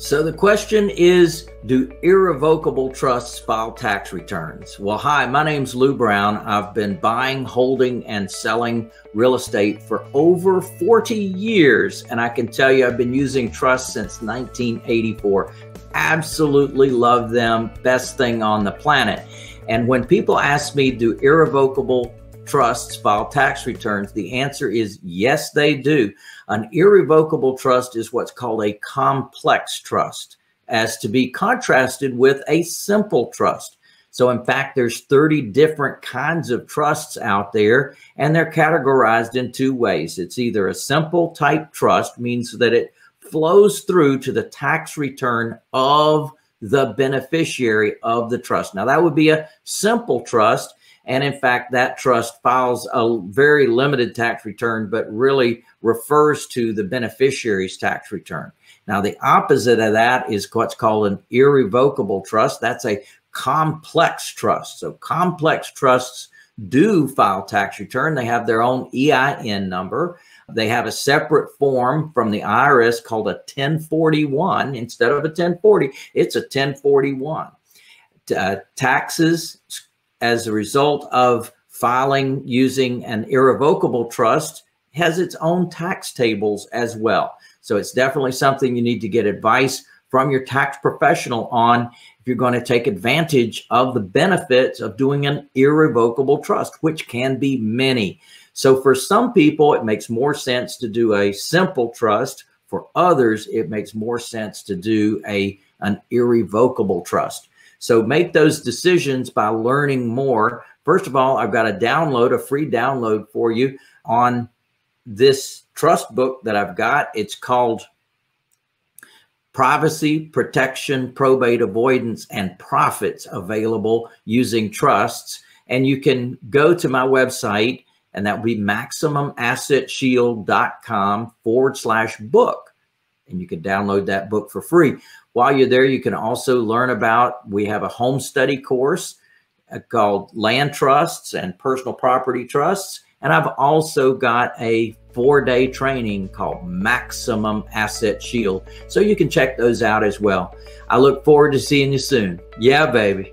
So the question is Do irrevocable trusts file tax returns? Well, hi, my name's Lou Brown. I've been buying, holding, and selling real estate for over 40 years. And I can tell you, I've been using trusts since 1984. Absolutely love them. Best thing on the planet. And when people ask me, Do irrevocable trusts file tax returns? The answer is yes, they do. An irrevocable trust is what's called a complex trust, as to be contrasted with a simple trust. So in fact, there's 30 different kinds of trusts out there, and they're categorized in two ways. It's either a simple type trust, means that it flows through to the tax return of the beneficiary of the trust. Now, that would be a simple trust. And in fact, that trust files a very limited tax return, but really refers to the beneficiary's tax return. Now, the opposite of that is what's called an irrevocable trust. That's a complex trust. So, complex trusts do file tax return. They have their own EIN number. They have a separate form from the IRS called a 1041 instead of a 1040. It's a 1041. Uh, taxes as a result of filing using an irrevocable trust has its own tax tables as well. So it's definitely something you need to get advice from your tax professional on if you're going to take advantage of the benefits of doing an irrevocable trust, which can be many. So for some people, it makes more sense to do a simple trust. For others, it makes more sense to do a an irrevocable trust. So make those decisions by learning more. First of all, I've got a download, a free download for you on this trust book that I've got. It's called Privacy, Protection, Probate Avoidance, and Profits Available Using Trusts. And you can go to my website, and that would be MaximumAssetShield.com forward slash book. And you can download that book for free. While you're there, you can also learn about, we have a home study course uh, called Land Trusts and Personal Property Trusts. And I've also got a four day training called Maximum Asset Shield. So you can check those out as well. I look forward to seeing you soon. Yeah, baby.